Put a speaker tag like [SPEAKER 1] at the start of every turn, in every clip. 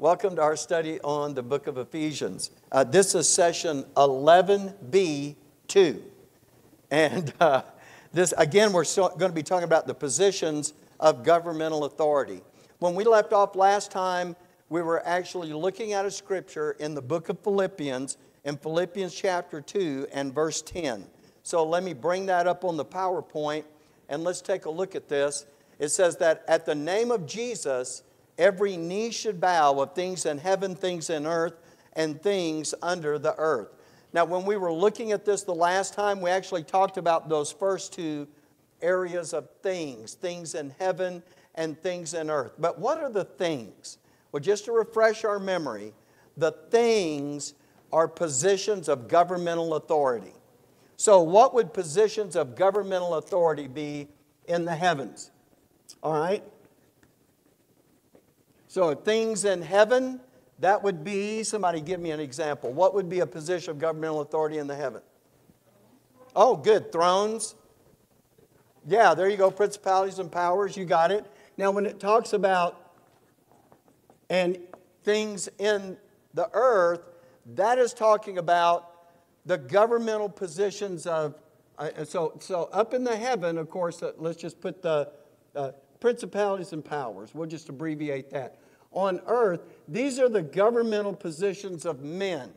[SPEAKER 1] Welcome to our study on the book of Ephesians. Uh, this is session 11B2. And uh, this, again, we're so, going to be talking about the positions of governmental authority. When we left off last time, we were actually looking at a scripture in the book of Philippians, in Philippians chapter 2 and verse 10. So let me bring that up on the PowerPoint and let's take a look at this. It says that at the name of Jesus, every knee should bow of things in heaven, things in earth, and things under the earth. Now, when we were looking at this the last time, we actually talked about those first two areas of things things in heaven and things in earth. But what are the things? Well, just to refresh our memory, the things are positions of governmental authority. So, what would positions of governmental authority be in the heavens? All right? So, things in heaven, that would be, somebody give me an example. What would be a position of governmental authority in the heaven? Oh, good. Thrones. Yeah, there you go. Principalities and powers. You got it. Now, when it talks about and things in the earth, that is talking about the governmental positions of, uh, so, so up in the heaven, of course, uh, let's just put the uh, principalities and powers. We'll just abbreviate that. On earth, these are the governmental positions of men.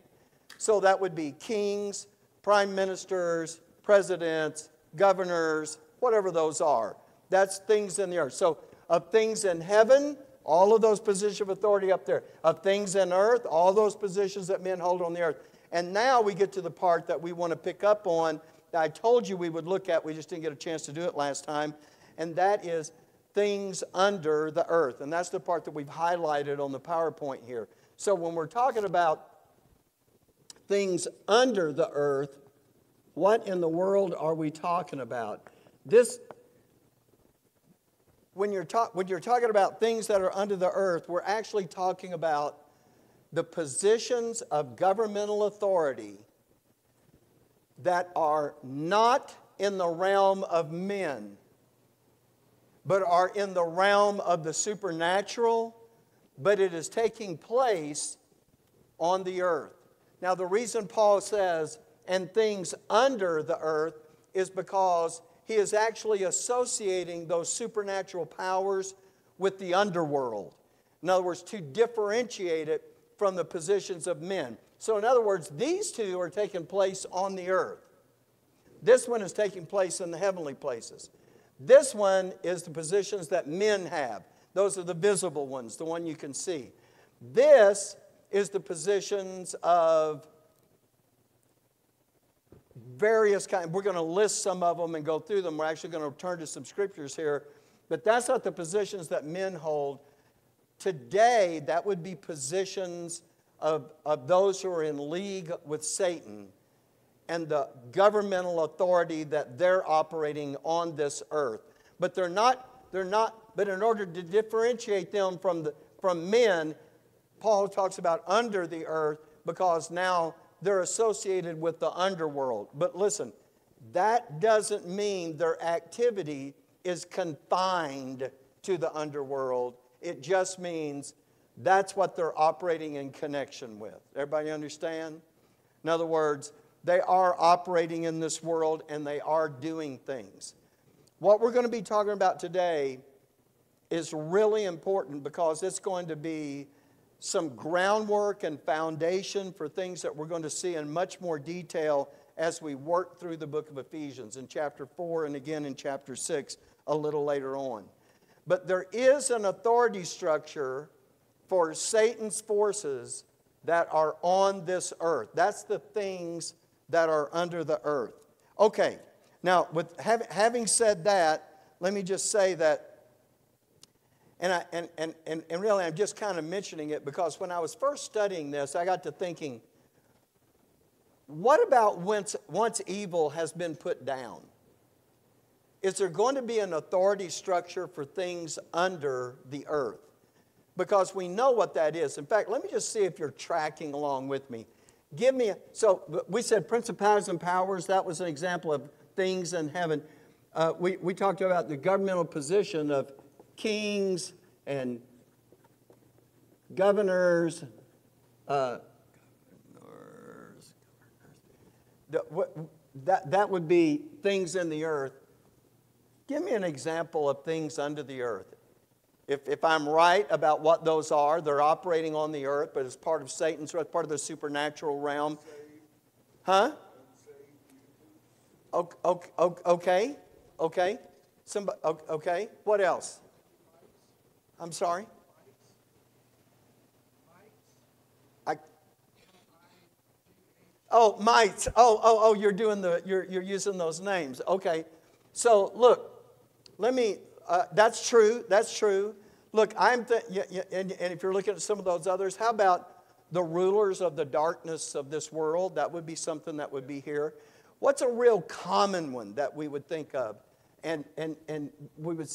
[SPEAKER 1] So that would be kings, prime ministers, presidents, governors, whatever those are. That's things in the earth. So, of things in heaven, all of those positions of authority up there. Of things in earth, all those positions that men hold on the earth. And now we get to the part that we want to pick up on that I told you we would look at. We just didn't get a chance to do it last time. And that is things under the earth. And that's the part that we've highlighted on the PowerPoint here. So when we're talking about things under the earth, what in the world are we talking about? This, when you're, talk, when you're talking about things that are under the earth, we're actually talking about the positions of governmental authority that are not in the realm of men, but are in the realm of the supernatural, but it is taking place on the earth. Now, the reason Paul says, and things under the earth, is because he is actually associating those supernatural powers with the underworld. In other words, to differentiate it from the positions of men. So, in other words, these two are taking place on the earth. This one is taking place in the heavenly places. This one is the positions that men have. Those are the visible ones, the one you can see. This is the positions of various kinds. We're going to list some of them and go through them. We're actually going to turn to some scriptures here. But that's not the positions that men hold Today, that would be positions of, of those who are in league with Satan and the governmental authority that they're operating on this earth. But they're not, they're not, but in order to differentiate them from, the, from men, Paul talks about under the earth because now they're associated with the underworld. But listen, that doesn't mean their activity is confined to the underworld. It just means that's what they're operating in connection with. Everybody understand? In other words, they are operating in this world and they are doing things. What we're going to be talking about today is really important because it's going to be some groundwork and foundation for things that we're going to see in much more detail as we work through the book of Ephesians in chapter 4 and again in chapter 6 a little later on. But there is an authority structure for Satan's forces that are on this earth. That's the things that are under the earth. Okay, now, with having said that, let me just say that, and, I, and, and, and, and really I'm just kind of mentioning it because when I was first studying this, I got to thinking, what about once, once evil has been put down? Is there going to be an authority structure for things under the earth? Because we know what that is. In fact, let me just see if you're tracking along with me. Give me, a, so we said principalities and powers, that was an example of things in heaven. Uh, we, we talked about the governmental position of kings and governors, uh, the- what- that, that would be things in the earth. Give me an example of things under the earth. If, if I'm right about what those are, they're operating on the earth, but as part of Satan's, it's part of the supernatural realm. Huh? O- o- o- Okay, okay. Somebody, okay. What else? I'm sorry? I, oh, mites. Oh, oh, oh, you're doing the, you're, you're using those names. Okay. So look, let me, uh, that's true. That's true. Look, I'm, th- and, and if you're looking at some of those others, how about the rulers of the darkness of this world? That would be something that would be here. What's a real common one that we would think of? And, and, and we would,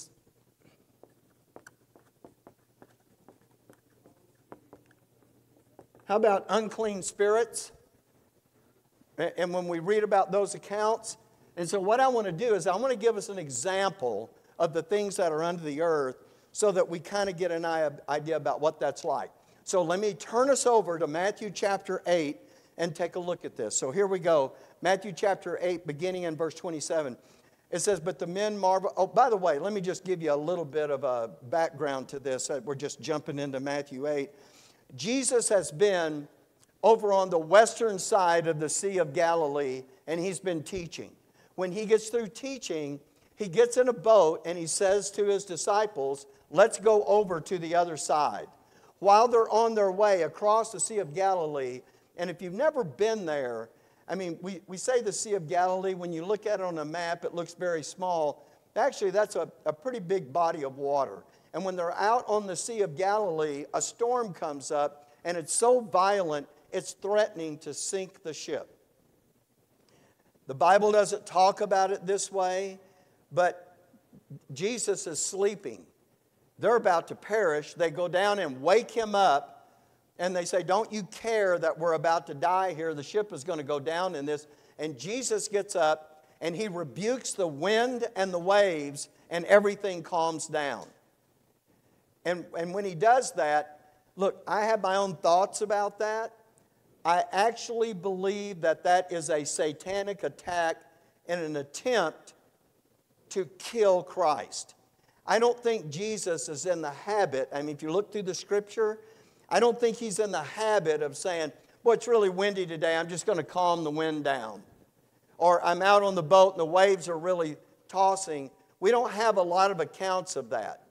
[SPEAKER 1] how about unclean spirits? And when we read about those accounts, and so what I want to do is I want to give us an example of the things that are under the earth so that we kind of get an idea about what that's like. So let me turn us over to Matthew chapter 8 and take a look at this. So here we go. Matthew chapter 8, beginning in verse 27. It says, But the men marvel. Oh, by the way, let me just give you a little bit of a background to this. We're just jumping into Matthew 8. Jesus has been over on the western side of the Sea of Galilee and he's been teaching. When he gets through teaching, he gets in a boat and he says to his disciples, Let's go over to the other side. While they're on their way across the Sea of Galilee, and if you've never been there, I mean, we, we say the Sea of Galilee, when you look at it on a map, it looks very small. Actually, that's a, a pretty big body of water. And when they're out on the Sea of Galilee, a storm comes up, and it's so violent, it's threatening to sink the ship. The Bible doesn't talk about it this way, but Jesus is sleeping. They're about to perish. They go down and wake him up, and they say, Don't you care that we're about to die here? The ship is going to go down in this. And Jesus gets up and he rebukes the wind and the waves, and everything calms down. And, and when he does that, look, I have my own thoughts about that. I actually believe that that is a satanic attack and an attempt to kill Christ. I don't think Jesus is in the habit, I mean, if you look through the scripture, I don't think he's in the habit of saying, Boy, it's really windy today, I'm just going to calm the wind down. Or I'm out on the boat and the waves are really tossing. We don't have a lot of accounts of that.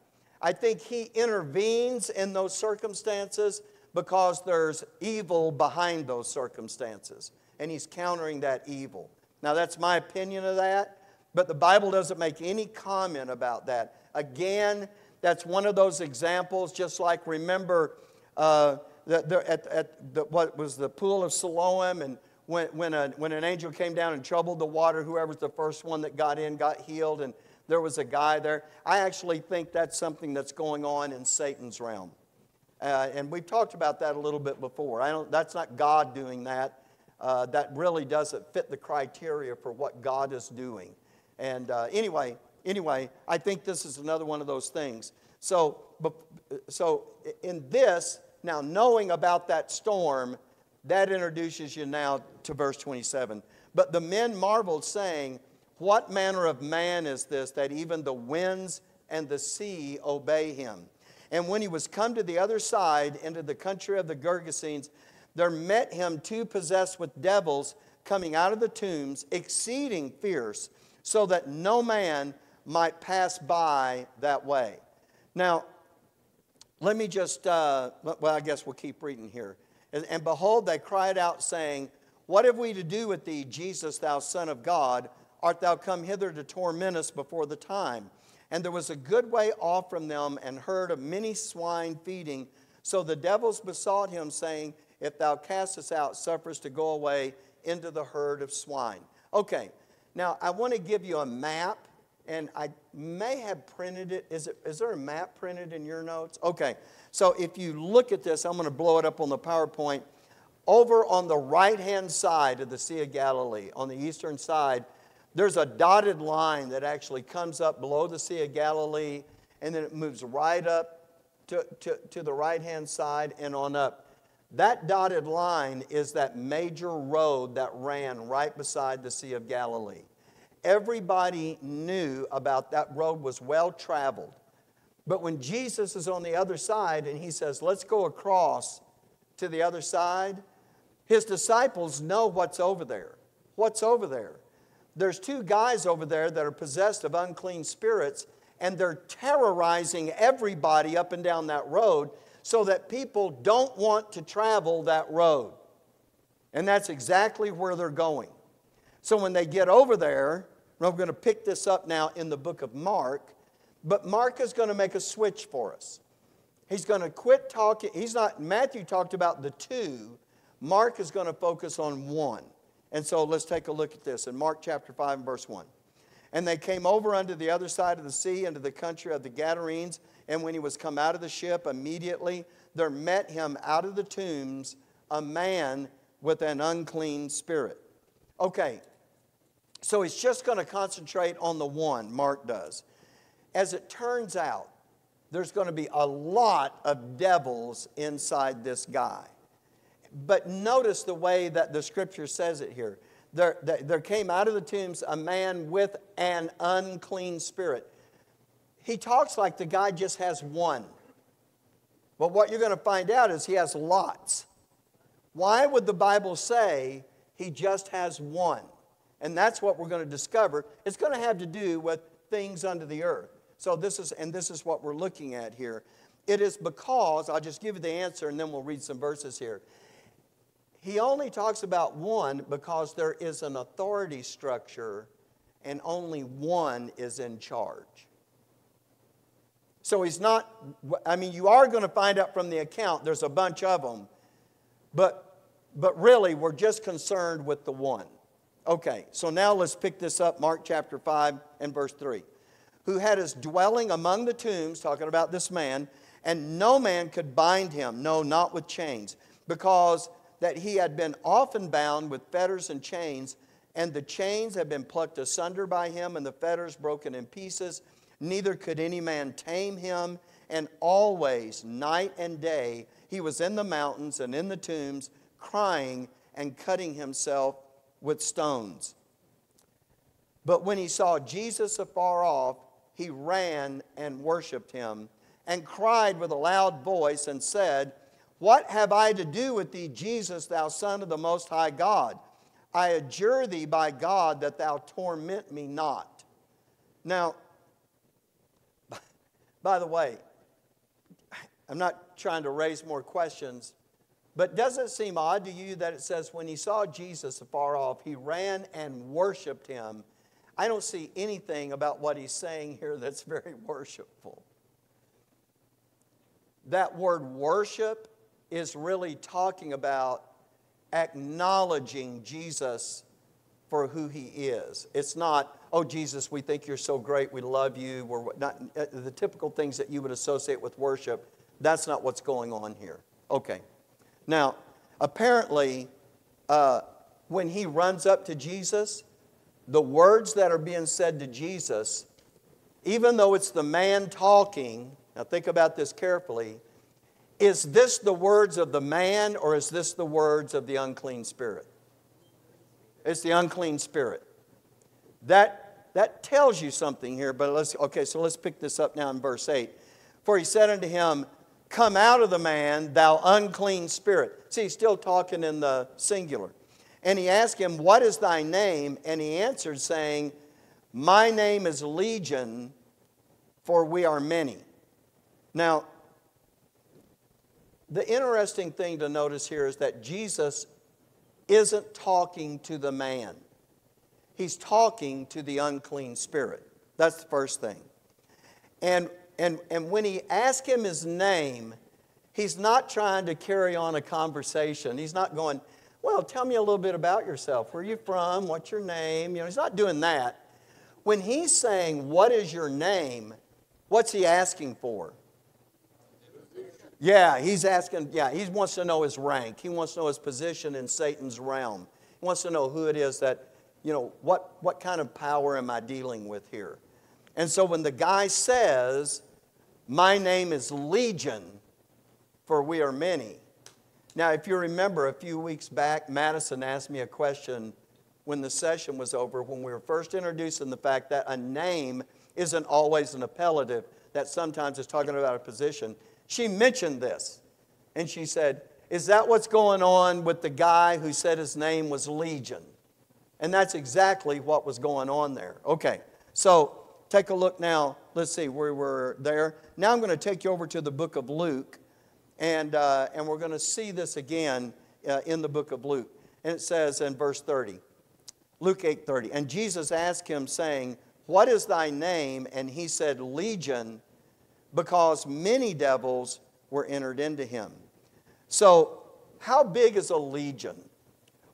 [SPEAKER 1] I think he intervenes in those circumstances because there's evil behind those circumstances, and he's countering that evil. Now, that's my opinion of that, but the Bible doesn't make any comment about that. Again, that's one of those examples, just like remember uh, the, the, at, at the, what was the pool of Siloam, and when, when, a, when an angel came down and troubled the water, whoever was the first one that got in got healed, and there was a guy there. I actually think that's something that's going on in Satan's realm. Uh, and we've talked about that a little bit before. I don't, that's not God doing that. Uh, that really doesn't fit the criteria for what God is doing. And uh, anyway, anyway, I think this is another one of those things. So, so in this, now knowing about that storm, that introduces you now to verse 27. But the men marveled, saying, What manner of man is this that even the winds and the sea obey him? And when he was come to the other side, into the country of the Gergesenes, there met him two possessed with devils coming out of the tombs, exceeding fierce, so that no man might pass by that way. Now, let me just, uh, well, I guess we'll keep reading here. And, and behold, they cried out, saying, What have we to do with thee, Jesus, thou Son of God? Art thou come hither to torment us before the time? And there was a good way off from them, and herd of many swine feeding. So the devils besought him, saying, If thou cast us out, suffer us to go away into the herd of swine. Okay, now I want to give you a map, and I may have printed it. Is, it, is there a map printed in your notes? Okay, so if you look at this, I'm going to blow it up on the PowerPoint. Over on the right hand side of the Sea of Galilee, on the eastern side, there's a dotted line that actually comes up below the Sea of Galilee, and then it moves right up to, to, to the right hand side and on up. That dotted line is that major road that ran right beside the Sea of Galilee. Everybody knew about that road was well traveled. But when Jesus is on the other side and he says, Let's go across to the other side, his disciples know what's over there. What's over there? There's two guys over there that are possessed of unclean spirits, and they're terrorizing everybody up and down that road so that people don't want to travel that road. And that's exactly where they're going. So when they get over there, I'm going to pick this up now in the book of Mark, but Mark is going to make a switch for us. He's going to quit talking. He's not, Matthew talked about the two. Mark is going to focus on one. And so let's take a look at this in Mark chapter 5 and verse 1. And they came over unto the other side of the sea, into the country of the Gadarenes. And when he was come out of the ship, immediately there met him out of the tombs a man with an unclean spirit. Okay, so he's just going to concentrate on the one, Mark does. As it turns out, there's going to be a lot of devils inside this guy. But notice the way that the scripture says it here. There, there came out of the tombs a man with an unclean spirit. He talks like the guy just has one. But what you're going to find out is he has lots. Why would the Bible say he just has one? And that's what we're going to discover. It's going to have to do with things under the earth. So this is, and this is what we're looking at here. It is because, I'll just give you the answer and then we'll read some verses here. He only talks about one because there is an authority structure and only one is in charge. So he's not, I mean, you are going to find out from the account, there's a bunch of them, but, but really, we're just concerned with the one. Okay, so now let's pick this up, Mark chapter 5 and verse 3. Who had his dwelling among the tombs, talking about this man, and no man could bind him, no, not with chains, because that he had been often bound with fetters and chains, and the chains had been plucked asunder by him, and the fetters broken in pieces. Neither could any man tame him, and always, night and day, he was in the mountains and in the tombs, crying and cutting himself with stones. But when he saw Jesus afar off, he ran and worshiped him and cried with a loud voice and said, What have I to do with thee, Jesus, thou Son of the Most High God? I adjure thee by God that thou torment me not. Now, by the way, I'm not trying to raise more questions, but does it seem odd to you that it says when he saw Jesus afar off, he ran and worshiped him? I don't see anything about what he's saying here that's very worshipful. That word worship is really talking about acknowledging Jesus for who he is. It's not, oh, Jesus, we think you're so great, we love you. We're not, uh, the typical things that you would associate with worship. That's not what's going on here. Okay. Now, apparently, uh, when he runs up to Jesus, the words that are being said to Jesus, even though it's the man talking, now think about this carefully, is this the words of the man or is this the words of the unclean spirit? It's the unclean spirit. That, that tells you something here, but let's, okay, so let's pick this up now in verse 8. For he said unto him, Come out of the man, thou unclean spirit. See, he's still talking in the singular. And he asked him, What is thy name? And he answered, saying, My name is Legion, for we are many. Now, the interesting thing to notice here is that Jesus isn't talking to the man, he's talking to the unclean spirit. That's the first thing. And and, and when he asks him his name, he's not trying to carry on a conversation. He's not going, Well, tell me a little bit about yourself. Where are you from? What's your name? You know, he's not doing that. When he's saying, What is your name? What's he asking for? Yeah, he's asking, yeah, he wants to know his rank. He wants to know his position in Satan's realm. He wants to know who it is that, you know, what, what kind of power am I dealing with here? And so when the guy says, My name is Legion, for we are many. Now, if you remember a few weeks back, Madison asked me a question when the session was over, when we were first introducing the fact that a name isn't always an appellative, that sometimes is talking about a position. She mentioned this, and she said, Is that what's going on with the guy who said his name was Legion? And that's exactly what was going on there. Okay, so take a look now. Let's see, where we were there. Now I'm going to take you over to the book of Luke, and, uh, and we're going to see this again uh, in the book of Luke. And it says in verse 30, Luke 8:30. And Jesus asked him, saying, What is thy name? And he said, Legion, because many devils were entered into him. So, how big is a legion?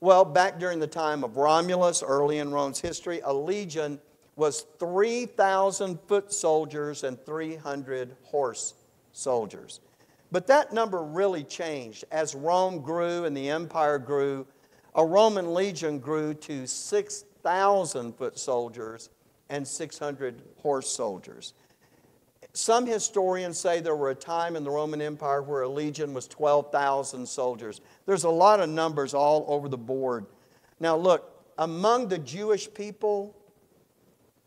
[SPEAKER 1] Well, back during the time of Romulus, early in Rome's history, a legion was 3,000 foot soldiers and 300 horse soldiers. But that number really changed. As Rome grew and the empire grew, a Roman legion grew to 6,000 foot soldiers and 600 horse soldiers. Some historians say there were a time in the Roman Empire where a legion was 12,000 soldiers. There's a lot of numbers all over the board. Now, look, among the Jewish people,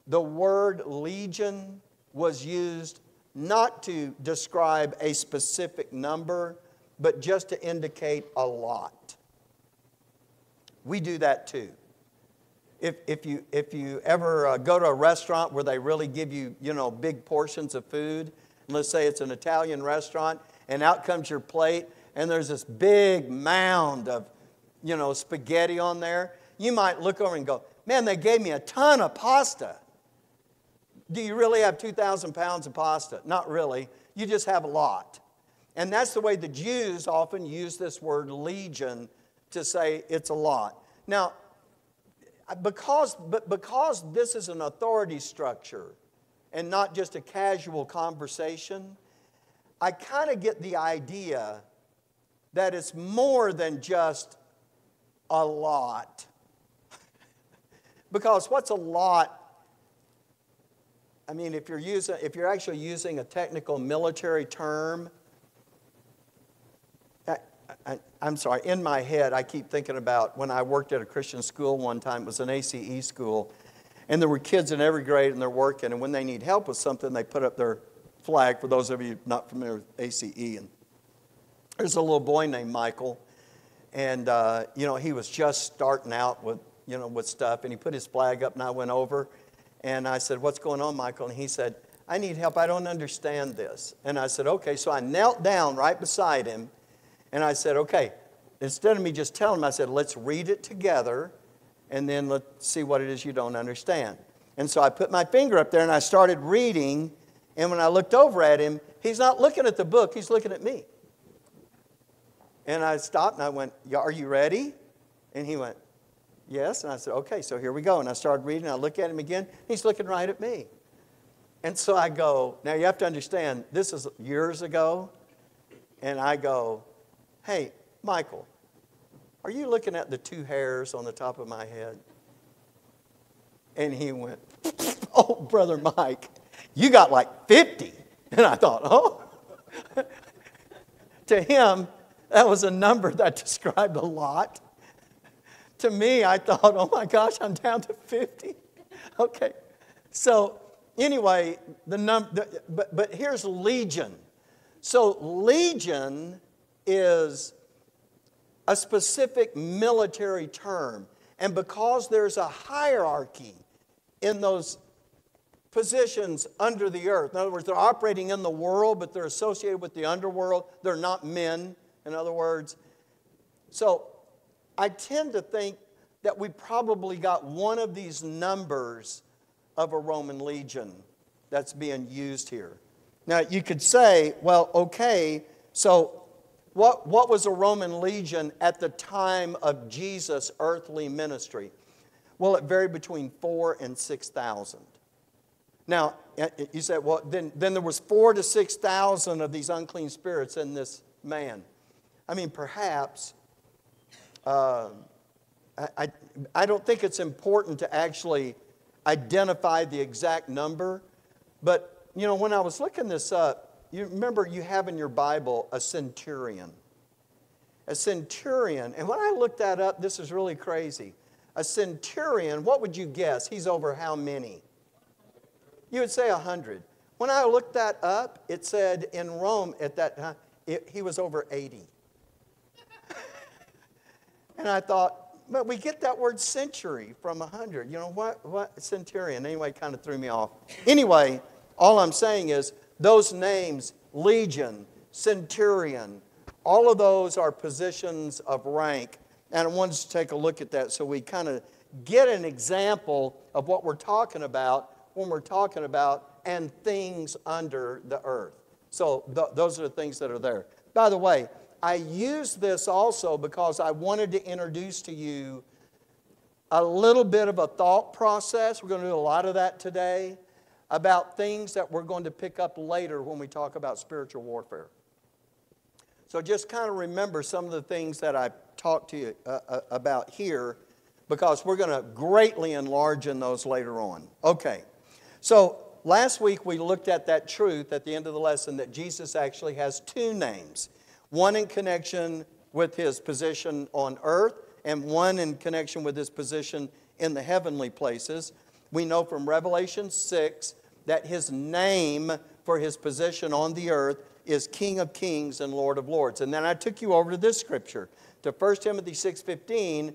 [SPEAKER 1] the word legion was used not to describe a specific number, but just to indicate a lot. We do that too. If, if, you, if you ever uh, go to a restaurant where they really give you, you know, big portions of food, let's say it's an Italian restaurant, and out comes your plate, and there's this big mound of, you know, spaghetti on there, you might look over and go, man, they gave me a ton of pasta. Do you really have 2,000 pounds of pasta? Not really. You just have a lot. And that's the way the Jews often use this word legion to say it's a lot. Now, because, but because this is an authority structure and not just a casual conversation, I kind of get the idea that it's more than just a lot. because what's a lot? I mean, if you're, using, if you're actually using a technical military term, I, am sorry, in my head, I keep thinking about when I worked at a Christian school one time, it was an ACE school, and there were kids in every grade and they're working, and when they need help with something, they put up their flag, for those of you not familiar with ACE. And there's a little boy named Michael, and, uh, you know, he was just starting out with, you know, with stuff, and he put his flag up, and I went over, and I said, what's going on, Michael? And he said, I need help. I don't understand this. And I said, okay. So I knelt down right beside him and I said, okay, instead of me just telling him, I said, let's read it together and then let's see what it is you don't understand. And so I put my finger up there and I started reading. And when I looked over at him, he's not looking at the book, he's looking at me. And I stopped and I went, Are you ready? And he went, Yes. And I said, Okay, so here we go. And I started reading. I look at him again. He's looking right at me. And so I go, Now you have to understand, this is years ago. And I go, Hey, Michael, are you looking at the two hairs on the top of my head? And he went, Oh, Brother Mike, you got like 50. And I thought, Oh. to him, that was a number that described a lot. To me, I thought, Oh my gosh, I'm down to 50. Okay. So, anyway, the number, but, but here's Legion. So, Legion is a specific military term. And because there's a hierarchy in those positions under the earth, in other words, they're operating in the world, but they're associated with the underworld. They're not men, in other words. So I tend to think that we probably got one of these numbers of a Roman legion that's being used here. Now, you could say, well, okay, so what, what was a Roman legion at the time of Jesus' earthly ministry? Well, it varied between four and 6,000. Now, you said, well, then, then there was four to 6,000 of these unclean spirits in this man. I mean, perhaps, uh, I, I, I don't think it's important to actually identify the exact number, but, you know, when I was looking this up, you remember you have in your Bible a centurion. A centurion, and when I looked that up, this is really crazy. A centurion, what would you guess? He's over how many? You would say a 100. When I looked that up, it said in Rome at that time, it, he was over 80. and I thought, but we get that word century from 100. You know, what, what centurion? Anyway, kind of threw me off. Anyway, all I'm saying is those names, legion, centurion, all of those are positions of rank. And I wanted to take a look at that so we kind of get an example of what we're talking about when we're talking about and things under the earth. So th- those are the things that are there. By the way, I use this also because I wanted to introduce to you a little bit of a thought process. We're going to do a lot of that today about things that we're going to pick up later when we talk about spiritual warfare. So just kind of remember some of the things that I talked to you uh, uh about here because we're going to greatly enlarge in those later on. Okay, so last week we looked at that truth at the end of the lesson that Jesus actually has two names one in connection with his position on earth and one in connection with his position in the heavenly places. We know from Revelation 6 that his name for his position on the earth is King of Kings and Lord of Lords. And then I took you over to this scripture, to 1 Timothy 6:15,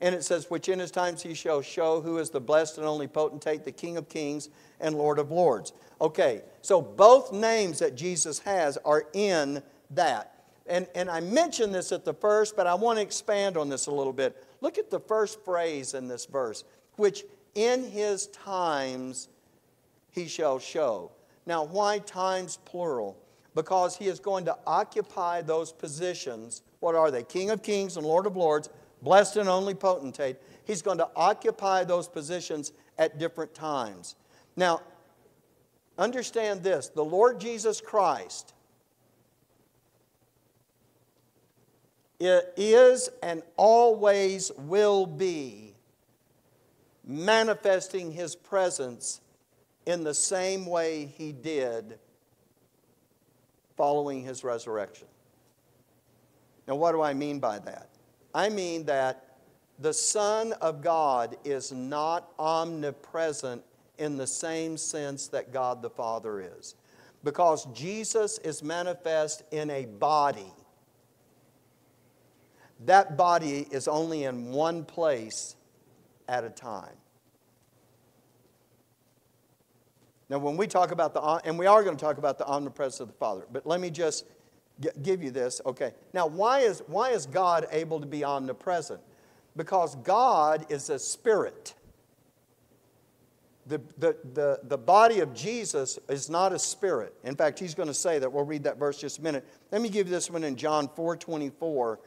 [SPEAKER 1] and it says, Which in his times he shall show who is the blessed and only potentate, the King of Kings and Lord of Lords. Okay, so both names that Jesus has are in that. And, and I mentioned this at the first, but I want to expand on this a little bit. Look at the first phrase in this verse, which in his times he shall show. Now, why times plural? Because he is going to occupy those positions. What are they? King of kings and Lord of lords, blessed and only potentate. He's going to occupy those positions at different times. Now, understand this the Lord Jesus Christ is and always will be manifesting his presence in the same way he did following his resurrection. Now, what do I mean by that? I mean that the Son of God is not omnipresent in the same sense that God the Father is. Because Jesus is manifest in a body. That body is only in one place at a time. Now, when we talk about the, and we are going to talk about the omnipresence of the Father, but let me just give you this, okay? Now, why is, why is God able to be omnipresent? Because God is a spirit. The, the, the, the body of Jesus is not a spirit. In fact, he's going to say that. We'll read that verse just a minute. Let me give you this one in John 4 24.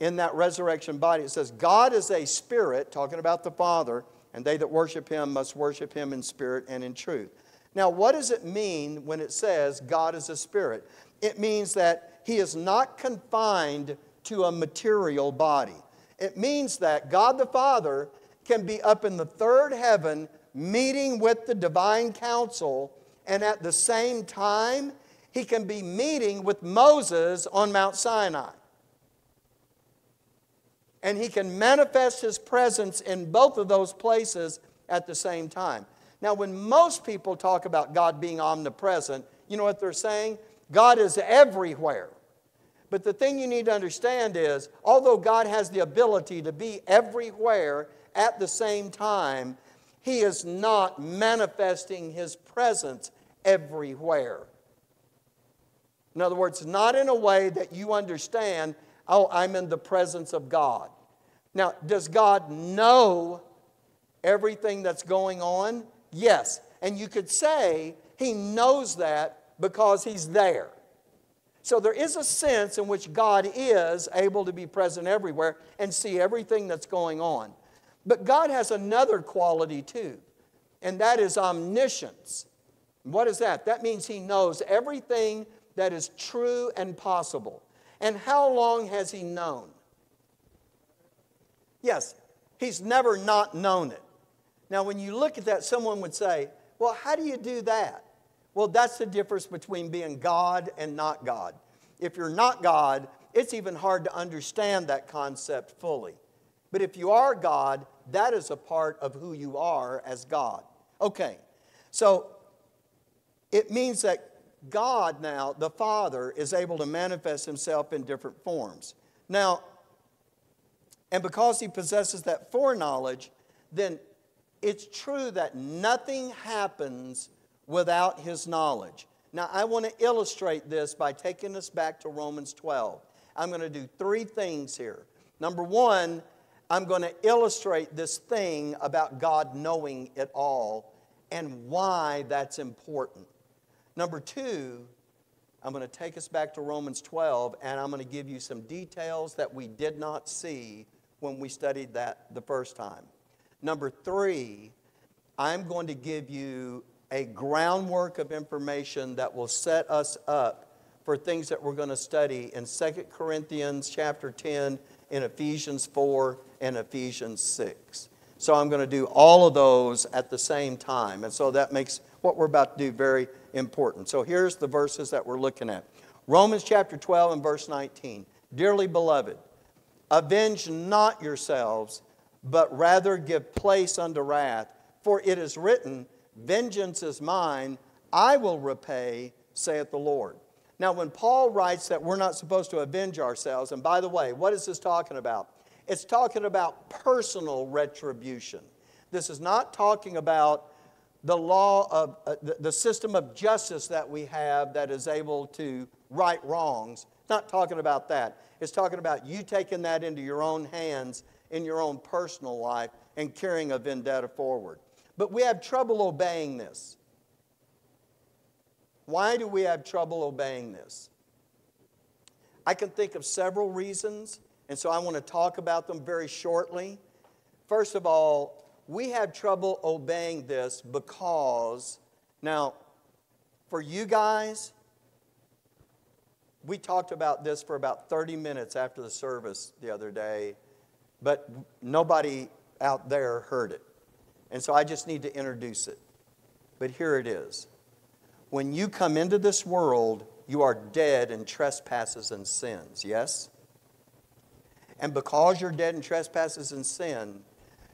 [SPEAKER 1] In that resurrection body, it says, God is a spirit, talking about the Father, and they that worship him must worship him in spirit and in truth. Now, what does it mean when it says God is a spirit? It means that he is not confined to a material body. It means that God the Father can be up in the third heaven meeting with the divine council, and at the same time, he can be meeting with Moses on Mount Sinai. And he can manifest his presence in both of those places at the same time. Now, when most people talk about God being omnipresent, you know what they're saying? God is everywhere. But the thing you need to understand is, although God has the ability to be everywhere at the same time, He is not manifesting His presence everywhere. In other words, not in a way that you understand, oh, I'm in the presence of God. Now, does God know everything that's going on? Yes. And you could say he knows that because he's there. So there is a sense in which God is able to be present everywhere and see everything that's going on. But God has another quality too, and that is omniscience. What is that? That means He knows everything that is true and possible. And how long has He known? Yes, He's never not known it. Now, when you look at that, someone would say, Well, how do you do that? Well, that's the difference between being God and not God. If you're not God, it's even hard to understand that concept fully. But if you are God, that is a part of who you are as God. Okay, so it means that God now, the Father, is able to manifest himself in different forms. Now, and because he possesses that foreknowledge, then it's true that nothing happens without his knowledge. Now, I want to illustrate this by taking us back to Romans 12. I'm going to do three things here. Number one, I'm going to illustrate this thing about God knowing it all and why that's important. Number two, I'm going to take us back to Romans 12 and I'm going to give you some details that we did not see when we studied that the first time. Number three, I'm going to give you a groundwork of information that will set us up for things that we're going to study in 2 Corinthians chapter 10, in Ephesians 4, and Ephesians 6. So I'm going to do all of those at the same time. And so that makes what we're about to do very important. So here's the verses that we're looking at Romans chapter 12 and verse 19. Dearly beloved, avenge not yourselves, but rather give place unto wrath. For it is written, Vengeance is mine, I will repay, saith the Lord. Now, when Paul writes that we're not supposed to avenge ourselves, and by the way, what is this talking about? It's talking about personal retribution. This is not talking about the law of uh, the, the system of justice that we have that is able to right wrongs. It's not talking about that. It's talking about you taking that into your own hands in your own personal life and carrying a vendetta forward. But we have trouble obeying this. Why do we have trouble obeying this? I can think of several reasons, and so I want to talk about them very shortly. First of all, we have trouble obeying this because, now, for you guys, we talked about this for about 30 minutes after the service the other day, but nobody out there heard it. And so I just need to introduce it. But here it is. When you come into this world, you are dead in trespasses and sins, yes? And because you're dead in trespasses and sin,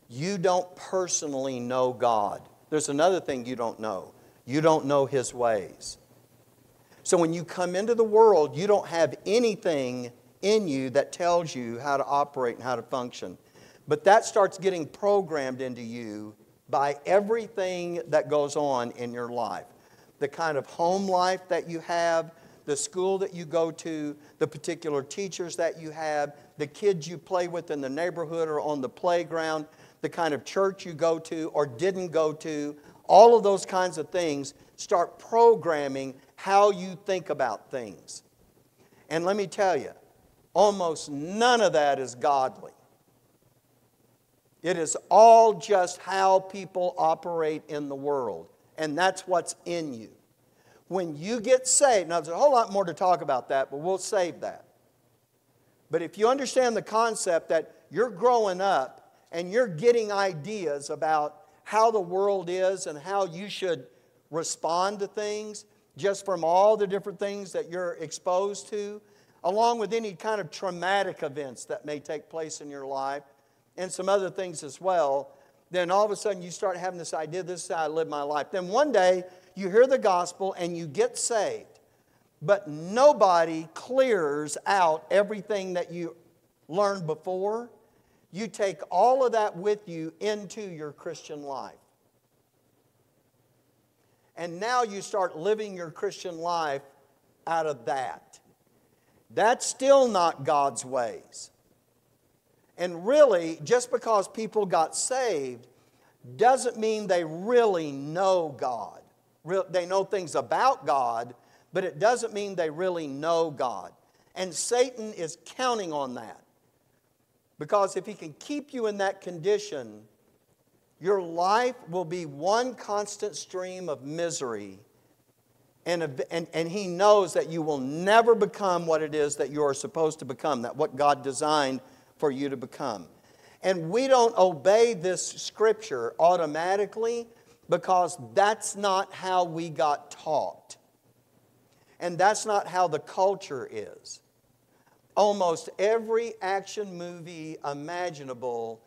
[SPEAKER 1] you don't personally know God. There's another thing you don't know you don't know His ways. So when you come into the world, you don't have anything in you that tells you how to operate and how to function. But that starts getting programmed into you by everything that goes on in your life the kind of home life that you have, the school that you go to, the particular teachers that you have, the kids you play with in the neighborhood or on the playground, the kind of church you go to or didn't go to, all of those kinds of things start programming how you think about things. And let me tell you, almost none of that is godly. It is all just how people operate in the world, and that's what's in you. When you get saved, now there's a whole lot more to talk about that, but we'll save that. But if you understand the concept that you're growing up and you're getting ideas about how the world is and how you should respond to things just from all the different things that you're exposed to, along with any kind of traumatic events that may take place in your life, and some other things as well, then all of a sudden you start having this idea this is how I live my life. Then one day you hear the gospel and you get saved, but nobody clears out everything that you learned before. You take all of that with you into your Christian life. And now you start living your Christian life out of that. That's still not God's ways. And really, just because people got saved doesn't mean they really know God. They know things about God, but it doesn't mean they really know God. And Satan is counting on that. Because if he can keep you in that condition, your life will be one constant stream of misery. And, and, and he knows that you will never become what it is that you are supposed to become, that what God designed for you to become. And we don't obey this scripture automatically because that's not how we got taught. And that's not how the culture is. Almost every action movie imaginable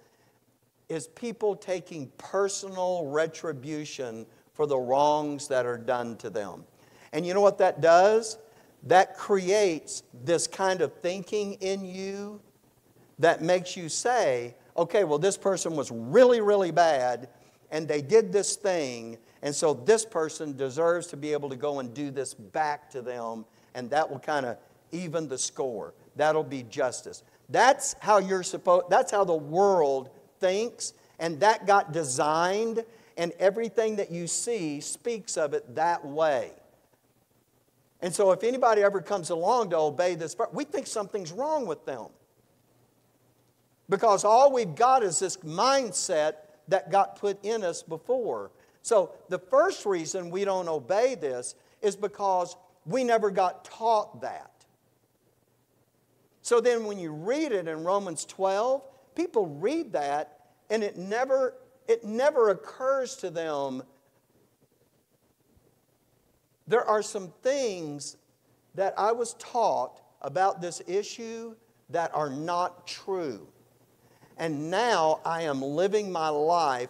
[SPEAKER 1] is people taking personal retribution for the wrongs that are done to them. And you know what that does? That creates this kind of thinking in you that makes you say, okay, well, this person was really, really bad, and they did this thing, and so this person deserves to be able to go and do this back to them, and that will kind of even the score. That'll be justice. That's how you're supposed that's how the world thinks, and that got designed, and everything that you see speaks of it that way. And so if anybody ever comes along to obey this, we think something's wrong with them. Because all we've got is this mindset that got put in us before. So the first reason we don't obey this is because we never got taught that. So then when you read it in Romans 12, people read that and it never it never occurs to them there are some things that I was taught about this issue that are not true. And now I am living my life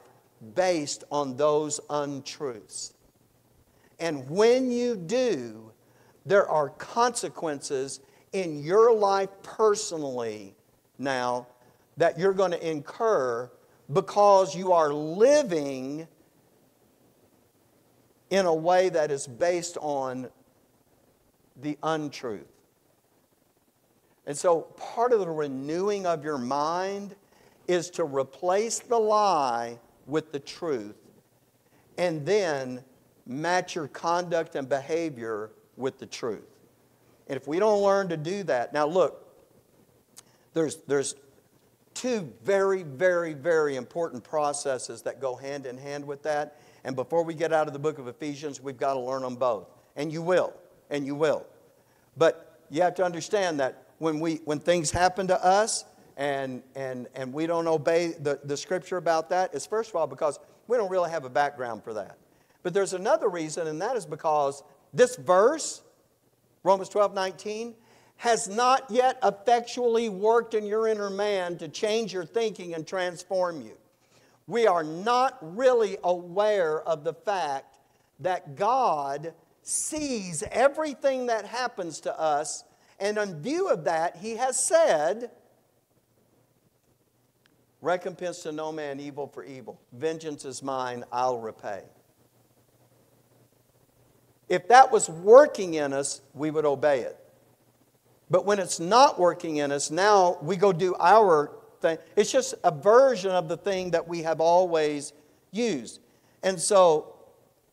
[SPEAKER 1] based on those untruths. And when you do, there are consequences in your life personally now that you're going to incur because you are living in a way that is based on the untruth. And so, part of the renewing of your mind is to replace the lie with the truth and then match your conduct and behavior with the truth. And if we don't learn to do that, now look, there's, there's two very, very, very important processes that go hand in hand with that. And before we get out of the book of Ephesians, we've got to learn them both. And you will, and you will. But you have to understand that when, we, when things happen to us, and, and, and we don't obey the, the scripture about that is first of all because we don't really have a background for that. But there's another reason, and that is because this verse, Romans 12 19, has not yet effectually worked in your inner man to change your thinking and transform you. We are not really aware of the fact that God sees everything that happens to us, and in view of that, He has said, Recompense to no man evil for evil. Vengeance is mine, I'll repay. If that was working in us, we would obey it. But when it's not working in us, now we go do our thing. It's just a version of the thing that we have always used. And so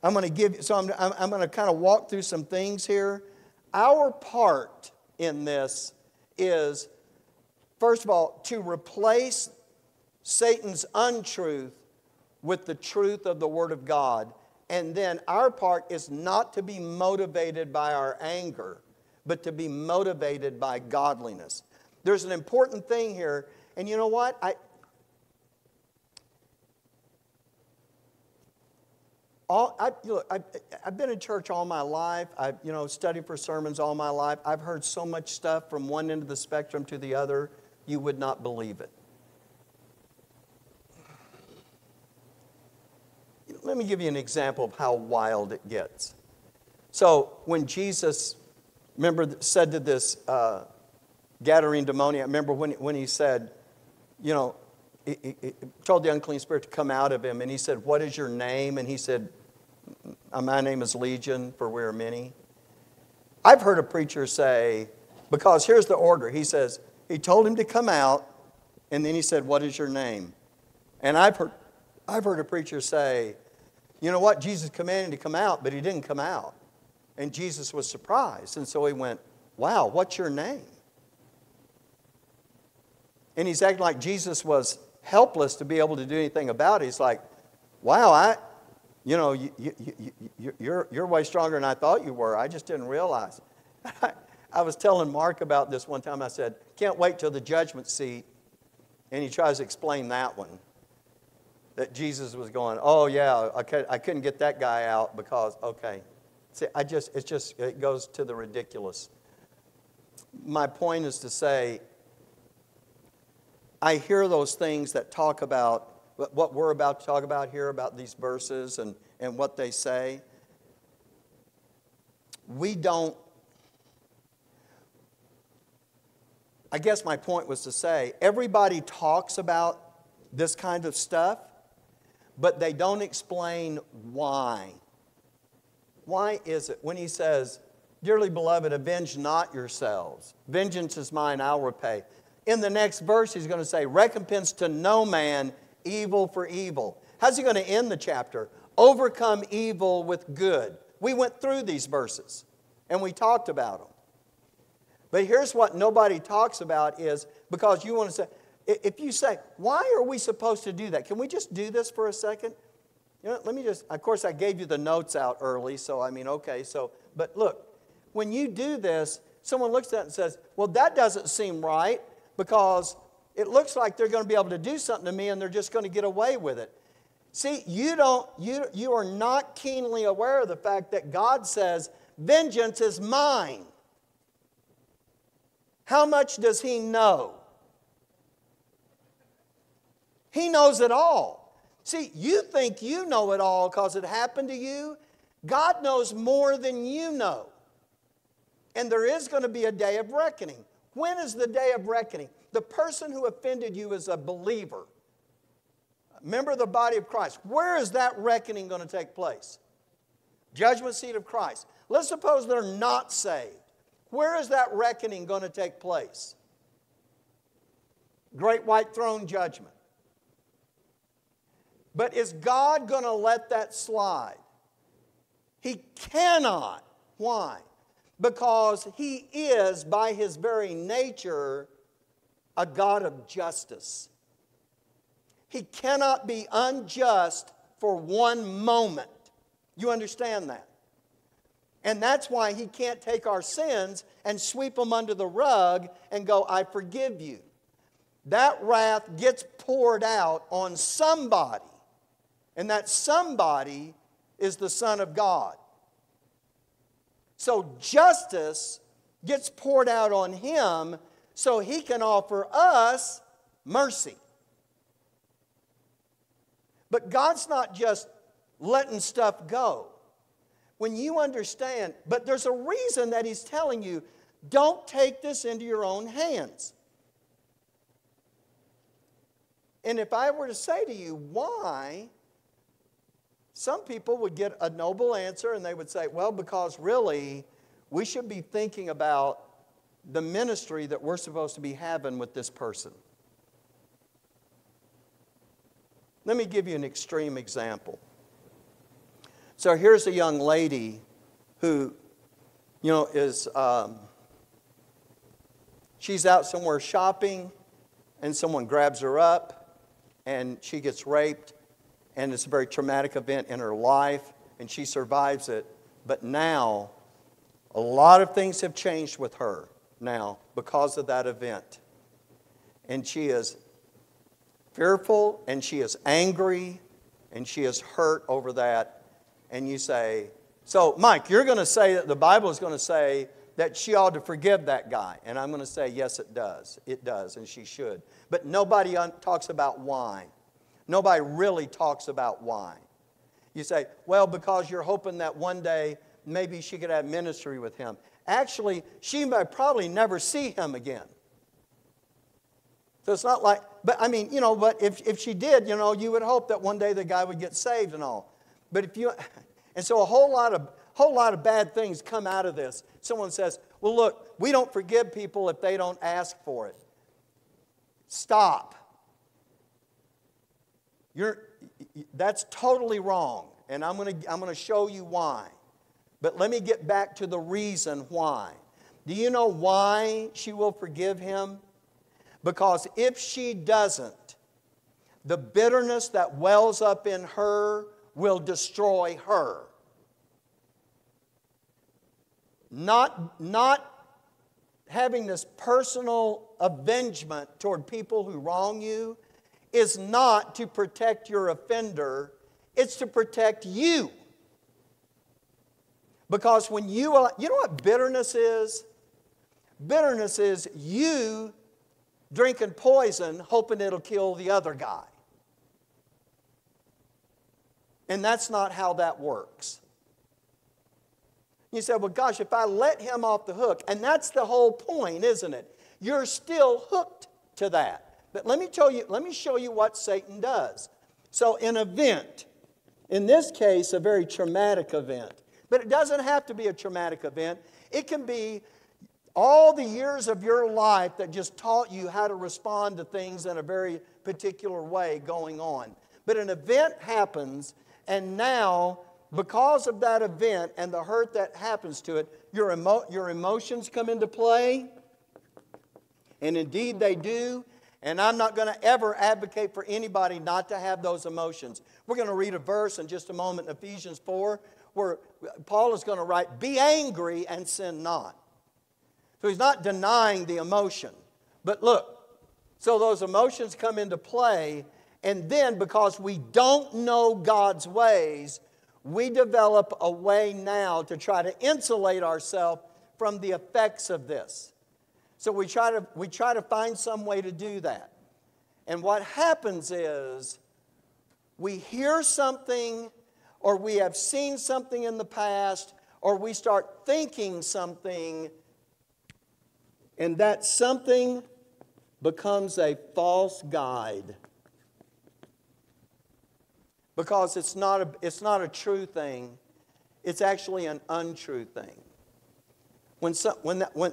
[SPEAKER 1] I'm going to give you so I'm, I'm going to kind of walk through some things here. Our part in this is, first of all, to replace Satan's untruth with the truth of the Word of God. And then our part is not to be motivated by our anger, but to be motivated by godliness. There's an important thing here, and you know what? I, all, I, look, I, have been in church all my life. I've you know, studied for sermons all my life. I've heard so much stuff from one end of the spectrum to the other, you would not believe it. Let me give you an example of how wild it gets. So, when Jesus, remember, said to this uh, Gadarene demoniac, remember when, when he said, you know, he, he, he told the unclean spirit to come out of him, and he said, What is your name? And he said, My name is Legion, for we are many. I've heard a preacher say, because here's the order. He says, He told him to come out, and then he said, What is your name? And I've heard, I've heard a preacher say, you know what? Jesus commanded to come out, but he didn't come out. And Jesus was surprised. And so he went, Wow, what's your name? And he's acting like Jesus was helpless to be able to do anything about it. He's like, Wow, I, you know, you, you, you, you're, you're way stronger than I thought you were. I just didn't realize. I was telling Mark about this one time. I said, Can't wait till the judgment seat. And he tries to explain that one. That Jesus was going, oh, yeah, I, could, I couldn't get that guy out because, okay. See, I just, it's just, it goes to the ridiculous. My point is to say, I hear those things that talk about what we're about to talk about here, about these verses and, and what they say. We don't, I guess my point was to say, everybody talks about this kind of stuff, but they don't explain why. Why is it when he says, Dearly beloved, avenge not yourselves. Vengeance is mine, I'll repay. In the next verse, he's going to say, Recompense to no man evil for evil. How's he going to end the chapter? Overcome evil with good. We went through these verses and we talked about them. But here's what nobody talks about is because you want to say, if you say, why are we supposed to do that? Can we just do this for a second? You know, let me just, of course, I gave you the notes out early, so I mean, okay, so, but look, when you do this, someone looks at it and says, well, that doesn't seem right because it looks like they're going to be able to do something to me and they're just going to get away with it. See, you don't, you, you are not keenly aware of the fact that God says, vengeance is mine. How much does he know? He knows it all. See, you think you know it all because it happened to you. God knows more than you know. And there is going to be a day of reckoning. When is the day of reckoning? The person who offended you is a believer. Member of the body of Christ. Where is that reckoning going to take place? Judgment seat of Christ. Let's suppose they're not saved. Where is that reckoning going to take place? Great white throne judgment. But is God going to let that slide? He cannot. Why? because he is, by his very nature, a God of justice. He cannot be unjust for one moment. You understand that? And that's why he can't take our sins and sweep them under the rug and go, I forgive you. That wrath gets poured out on somebody, and that somebody is the Son of God. So justice gets poured out on him so he can offer us mercy. But God's not just letting stuff go. When you understand, but there's a reason that He's telling you don't take this into your own hands. And if I were to say to you, why some people would get a noble answer and they would say, well, because really, we should be thinking about the ministry that we're supposed to be having with this person. Let me give you an extreme example. So here's a young lady who, you know, is, um, she's out somewhere shopping and someone grabs her up and she gets raped and it's a very traumatic event in her life, and she survives it. But now, a lot of things have changed with her now because of that event. And she is fearful, and she is angry, and she is hurt over that. And you say, So, Mike, you're going to say that the Bible is going to say that she ought to forgive that guy. And I'm going to say, Yes, it does. It does, and she should. But nobody talks about why. Nobody really talks about why. You say, well, because you're hoping that one day maybe she could have ministry with him. Actually, she might probably never see him again. So it's not like, but I mean, you know, but if, if she did, you know, you would hope that one day the guy would get saved and all. But if you, and so a whole lot of, whole lot of bad things come out of this. Someone says, well, look, we don't forgive people if they don't ask for it. Stop. You're, that's totally wrong, and I'm going to I'm going to show you why. But let me get back to the reason why. Do you know why she will forgive him? Because if she doesn't, the bitterness that wells up in her will destroy her. Not, not having this personal avengement toward people who wrong you is not to protect your offender, it's to protect you. Because when you, you know what bitterness is? Bitterness is you drinking poison hoping it'll kill the other guy. And that's not how that works. You said, well, gosh, if I let him off the hook, and that's the whole point, isn't it? You're still hooked to that. But let me tell you, let me show you what Satan does. So, an event, in this case, a very traumatic event, but it doesn't have to be a traumatic event. It can be all the years of your life that just taught you how to respond to things in a very particular way going on. But an event happens, and now, because of that event and the hurt that happens to it, your, emo- your emotions come into play. And indeed, they do. And I'm not going to ever advocate for anybody not to have those emotions. We're going to read a verse in just a moment in Ephesians 4 where Paul is going to write, Be angry and sin not. So he's not denying the emotion. But look, so those emotions come into play, and then because we don't know God's ways, we develop a way now to try to insulate ourselves from the effects of this. So we try, to, we try to find some way to do that. And what happens is we hear something, or we have seen something in the past, or we start thinking something and that something becomes a false guide. Because it's not a, it's not a true thing, it's actually an untrue thing. When, some, when, that, when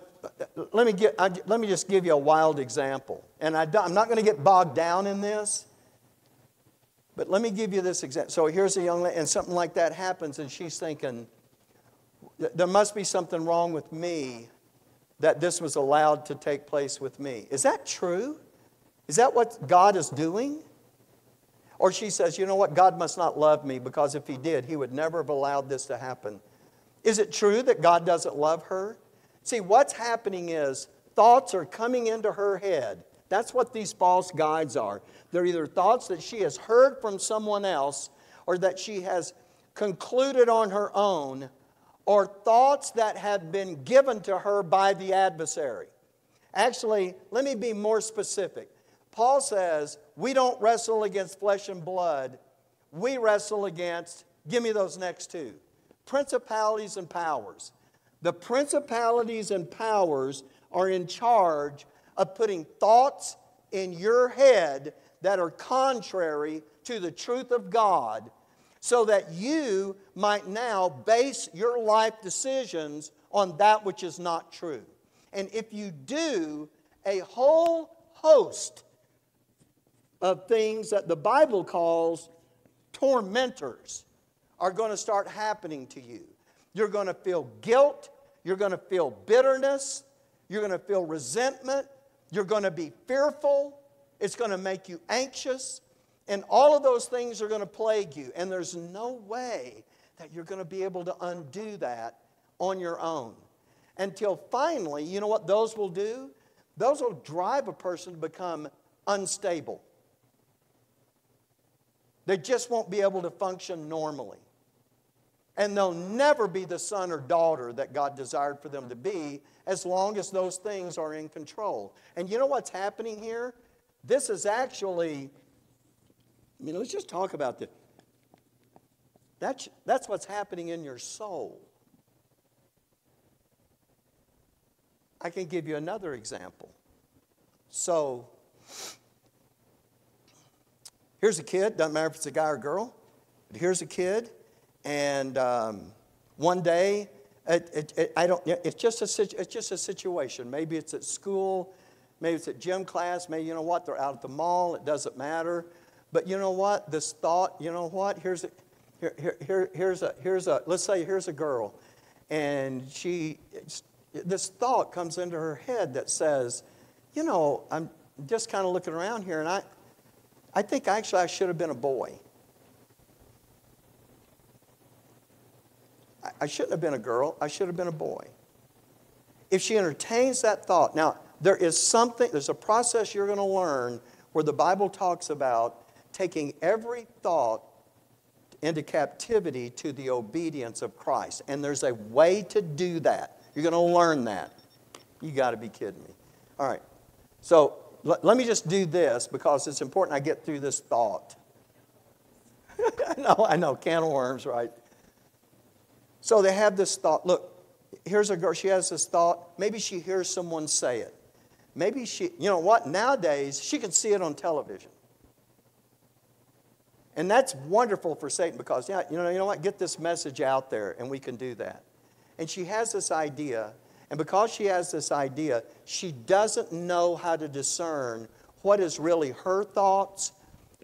[SPEAKER 1] let, me get, I, let me just give you a wild example. And I, I'm not going to get bogged down in this, but let me give you this example. So here's a young lady, and something like that happens, and she's thinking, there must be something wrong with me that this was allowed to take place with me. Is that true? Is that what God is doing? Or she says, you know what, God must not love me because if He did, He would never have allowed this to happen. Is it true that God doesn't love her? See, what's happening is thoughts are coming into her head. That's what these false guides are. They're either thoughts that she has heard from someone else or that she has concluded on her own or thoughts that have been given to her by the adversary. Actually, let me be more specific. Paul says, We don't wrestle against flesh and blood, we wrestle against, give me those next two principalities and powers. The principalities and powers are in charge of putting thoughts in your head that are contrary to the truth of God so that you might now base your life decisions on that which is not true. And if you do, a whole host of things that the Bible calls tormentors are going to start happening to you. You're going to feel guilt, you're going to feel bitterness, you're going to feel resentment, you're going to be fearful, it's going to make you anxious, and all of those things are going to plague you. And there's no way that you're going to be able to undo that on your own. Until finally, you know what those will do? Those will drive a person to become unstable. They just won't be able to function normally. And they'll never be the son or daughter that God desired for them to be as long as those things are in control. And you know what's happening here? This is actually I mean, let's just talk about this. That's, that's what's happening in your soul. I can give you another example. So, here's a kid, doesn't matter if it's a guy or girl, but here's a kid, and um, one day, it, it, it, I don't, it's, just a, it's just a situation. Maybe it's at school, maybe it's at gym class, maybe, you know what, they're out at the mall, it doesn't matter. But you know what? This thought, you know what? Here's a, here, here, here, here's a, here's a, let's say here's a girl, and she, this thought comes into her head that says, you know, I'm just kind of looking around here, and I, I think actually I should have been a boy. I, shouldn't have been a girl. I should have been a boy. If she entertains that thought, now there is something, there's a process you're going to learn where the Bible talks about taking every thought into captivity to the obedience of Christ. And there's a way to do that. You're going to learn that. You got to be kidding me. All right. So let me just do this because it's important I get through this thought. I know, I know, can of worms, right? So they have this thought. Look, here's a girl, she has this thought. Maybe she hears someone say it. Maybe she, you know what, nowadays she can see it on television. And that's wonderful for Satan because, yeah, you know, you know what, get this message out there and we can do that. And she has this idea, and because she has this idea, she doesn't know how to discern what is really her thoughts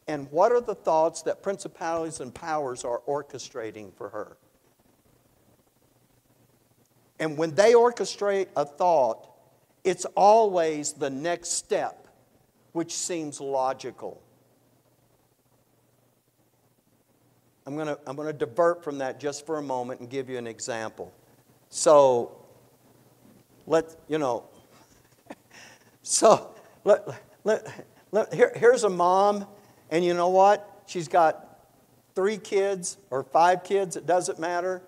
[SPEAKER 1] and what are the thoughts that principalities and powers are orchestrating for her. And when they orchestrate a thought, it's always the next step, which seems logical. I'm going to I'm going to divert from that just for a moment and give you an example. So, let, you know, so let, let, let, here, here's a mom, and you know what? She's got three kids or five kids, it doesn't matter.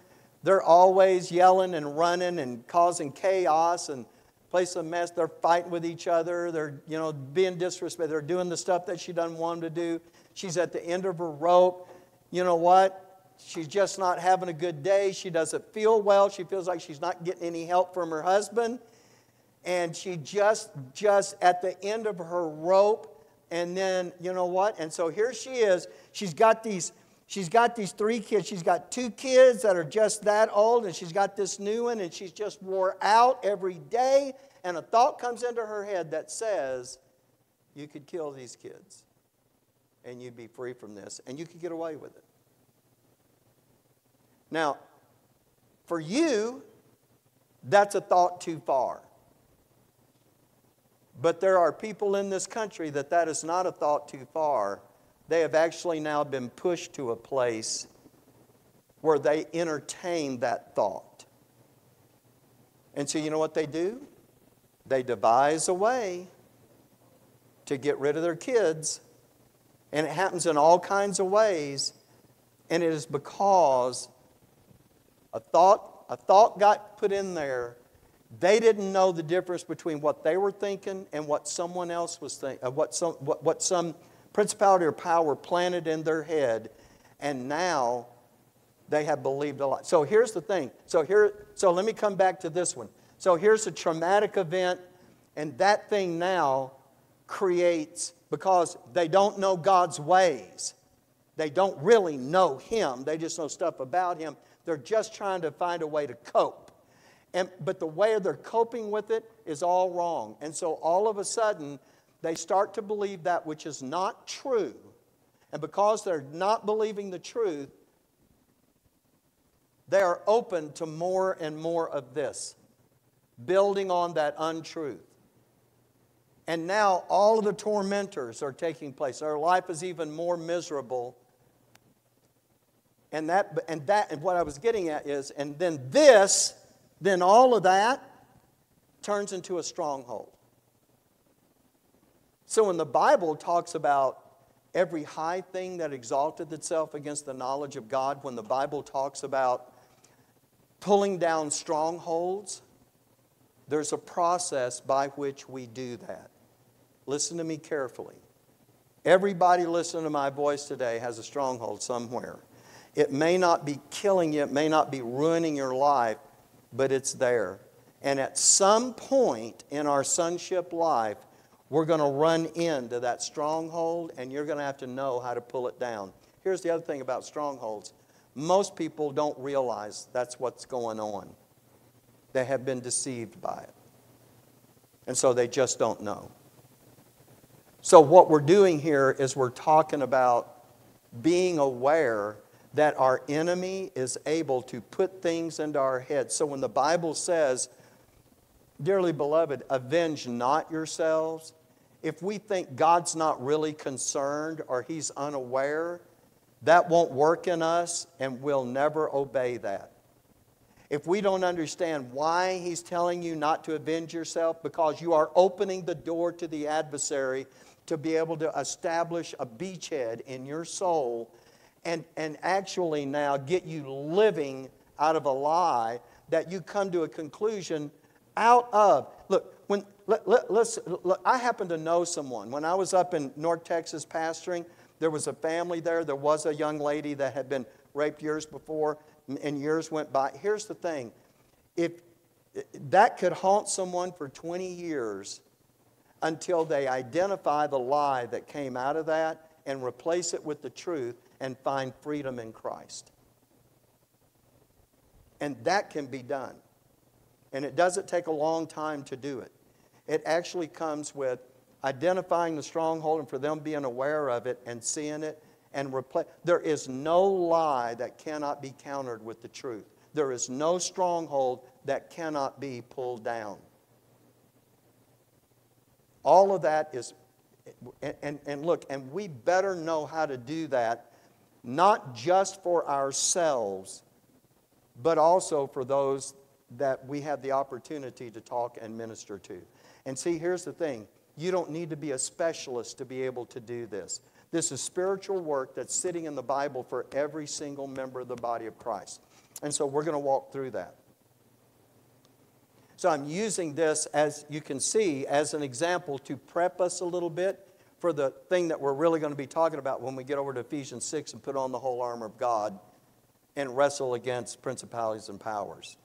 [SPEAKER 1] They're always yelling and running and causing chaos and place a mess. They're fighting with each other. They're, you know, being disrespectful. They're doing the stuff that she doesn't want them to do. She's at the end of her rope. You know what? She's just not having a good day. She doesn't feel well. She feels like she's not getting any help from her husband. And she just, just at the end of her rope. And then, you know what? And so here she is. She's got these she's got these three kids. She's got two kids that are just that old, and she's got this new one, and she's just wore out every day. And a thought comes into her head that says, You could kill these kids, and you'd be free from this, and you could get away with it. Now, for you, that's a thought too far. But there are people in this country that that is not a thought too far they have actually now been pushed to a place where they entertain that thought. And so, you know what they do? They devise a way to get rid of their kids. And it happens in all kinds of ways. And it is because a thought, a thought got put in there. They didn't know the difference between what they were thinking and what someone else was thinking, uh, what some, what, what some principality or power planted in their head, and now they have believed a lie. So here's the thing. So here, so let me come back to this one. So here's a traumatic event, and that thing now creates because they don't know God's ways. They don't really know Him. They just know stuff about Him. They're just trying to find a way to cope. And, but the way they're coping with it is all wrong. And so all of a sudden, they start to believe that which is not true. And because they're not believing the truth, they are open to more and more of this, building on that untruth. And now all of the tormentors are taking place. Their life is even more miserable. And that, and that, and what I was getting at is, and then this, then all of that turns into a stronghold. So when the Bible talks about every high thing that exalted itself against the knowledge of God, when the Bible talks about pulling down strongholds, there's a process by which we do that. Listen to me carefully. Everybody listening to my voice today has a stronghold somewhere. It may not be killing you, it may not be ruining your life, but it's there. And at some point in our sonship life, we're going to run into that stronghold, and you're going to have to know how to pull it down. Here's the other thing about strongholds most people don't realize that's what's going on, they have been deceived by it. And so they just don't know. So, what we're doing here is we're talking about being aware that our enemy is able to put things into our heads. So, when the Bible says, Dearly beloved, avenge not yourselves, if we think God's not really concerned or He's unaware, that won't work in us and we'll never obey that. if we don't understand why he's telling you not to avenge yourself, because you are opening the door to the adversary to be able to establish a beachhead in your soul and, and actually now get you living out of a lie that you come to a conclusion out of. Look, when, let, let, let's, look, I happen to know someone. When I was up in North Texas pastoring, there was a family there. There was a young lady that had been raped years before and years went by. Here's the thing if that could haunt someone for 20 years until they identify the lie that came out of that and replace it with the truth and find freedom in Christ. And that can be done. And it doesn't take a long time to do it. It actually comes with identifying the stronghold and for them being aware of it and seeing it and replace. There is no lie that cannot be countered with the truth. There is no stronghold that cannot be pulled down. All of that is, and, and, and look, and we better know how to do that, not just for ourselves, but also for those that we have the opportunity to talk and minister to. And see, here's the thing you don't need to be a specialist to be able to do this. This is spiritual work that's sitting in the Bible for every single member of the body of Christ. And so we're going to walk through that. So I'm using this, as you can see, as an example to prep us a little bit for the thing that we're really going to be talking about when we get over to Ephesians 6 and put on the whole armor of God and wrestle against principalities and powers.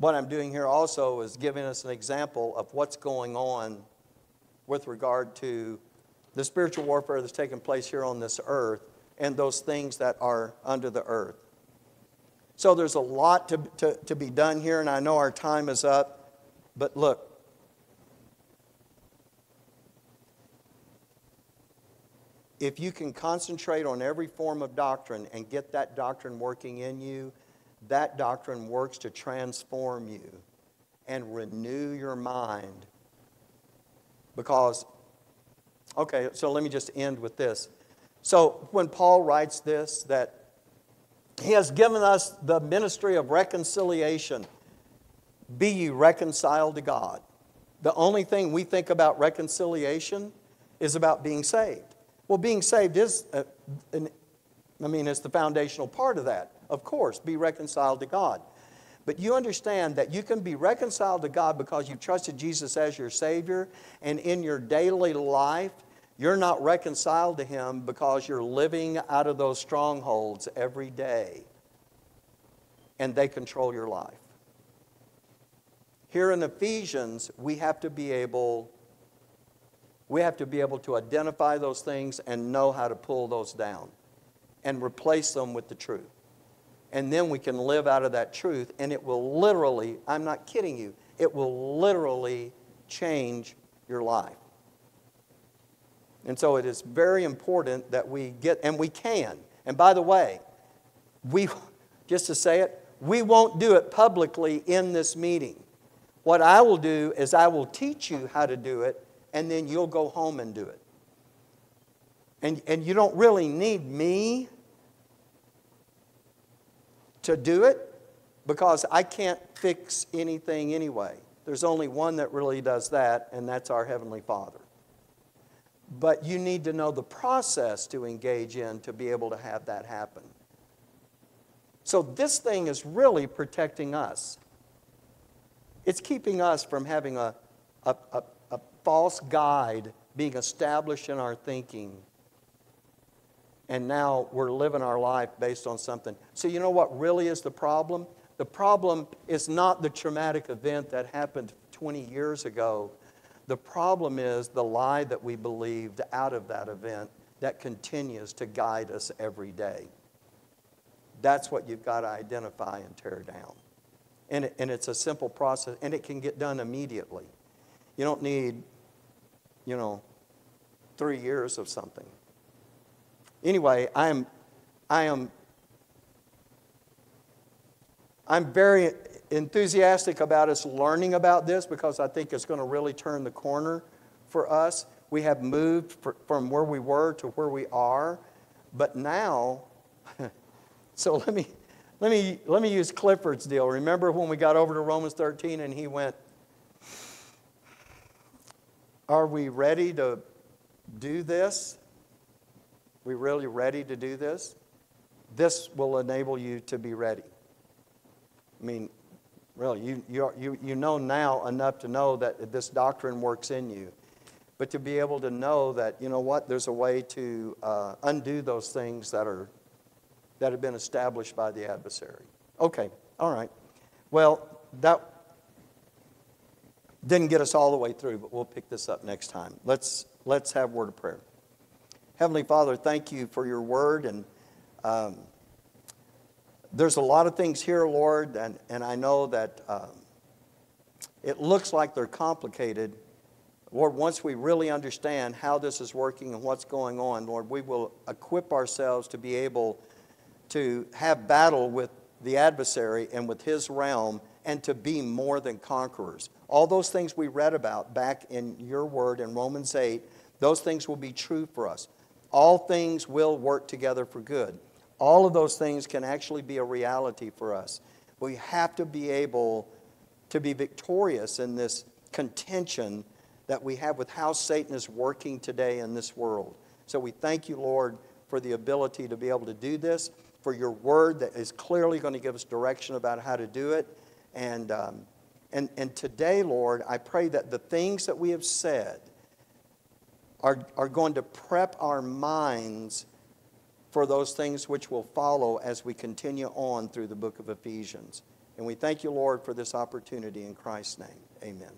[SPEAKER 1] What I'm doing here also is giving us an example of what's going on with regard to the spiritual warfare that's taking place here on this earth and those things that are under the earth. So there's a lot to, to, to be done here, and I know our time is up, but look. If you can concentrate on every form of doctrine and get that doctrine working in you, that doctrine works to transform you and renew your mind. Because Okay, so let me just end with this. So when Paul writes this, that he has given us the ministry of reconciliation. Be ye reconciled to God. The only thing we think about reconciliation is about being saved. Well, being saved is, uh, an, I mean, it's the foundational part of that. Of course, be reconciled to God. But you understand that you can be reconciled to God because you trusted Jesus as your Savior, and in your daily life, you're not reconciled to Him because you're living out of those strongholds every day, and they control your life. Here in Ephesians, we have to be able we have to be able to identify those things and know how to pull those down and replace them with the truth. And then we can live out of that truth, and it will literally, I'm not kidding you, it will literally change your life. And so it is very important that we get, and we can. And by the way, we, just to say it, we won't do it publicly in this meeting. What I will do is I will teach you how to do it, and then you'll go home and do it. And, and you don't really need me to do it because I can't fix anything anyway. There's only one that really does that, and that's our Heavenly Father. But you need to know the process to engage in to be able to have that happen. So, this thing is really protecting us. It's keeping us from having a, a, a, a false guide being established in our thinking and now we're living our life based on something. So, you know what really is the problem? The problem is not the traumatic event that happened 20 years ago. The problem is the lie that we believed out of that event that continues to guide us every day. That's what you've got to identify and tear down. And, it, and it's a simple process, and it can get done immediately. You don't need, you know, three years of something. Anyway, I am, I am, I'm very enthusiastic about us learning about this because I think it's going to really turn the corner for us. We have moved from where we were to where we are, but now, so let me, let me, let me use Clifford's deal. Remember when we got over to Romans 13 and he went, Are we ready to do this? We really ready to do this? This will enable you to be ready. I mean, really, you, you, you, you know now enough to know that this doctrine works in you. But to be able to know that, you know what, there's a way to uh, undo those things that, are, that have been established by the adversary. Okay, all right. Well, that didn't get us all the way through, but we'll pick this up next time. Let's, let's have word of prayer. Heavenly Father, thank you for your word. And um, there's a lot of things here, Lord, and, and I know that um, it looks like they're complicated. Lord, once we really understand how this is working and what's going on, Lord, we will equip ourselves to be able to have battle with the adversary and with his realm and to be more than conquerors. All those things we read about back in your word in Romans 8, those things will be true for us. All things will work together for good. All of those things can actually be a reality for us. We have to be able to be victorious in this contention that we have with how Satan is working today in this world. So we thank you, Lord, for the ability to be able to do this, for your word that is clearly going to give us direction about how to do it. And, um, and, and today, Lord, I pray that the things that we have said are, are going to prep our minds for those things which will follow as we continue on through the book of Ephesians. And we thank you, Lord, for this opportunity in Christ's name. Amen.